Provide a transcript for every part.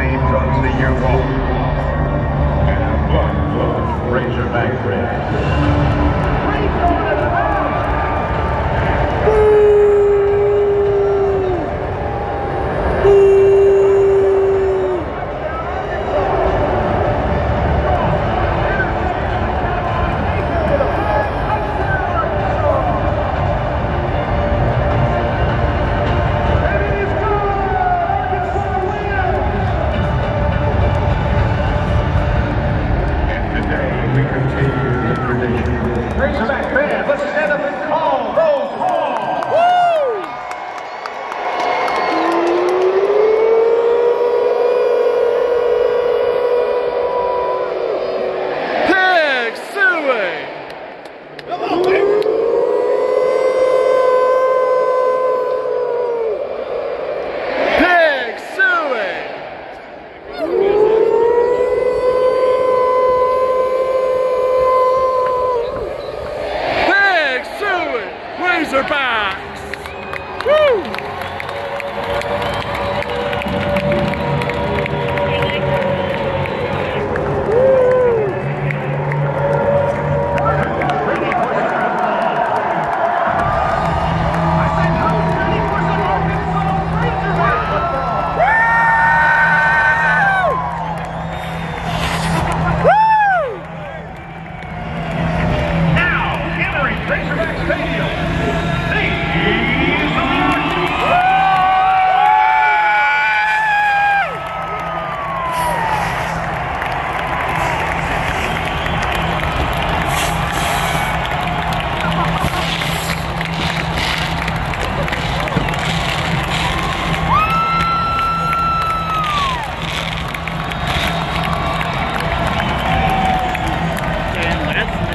name continue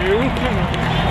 New.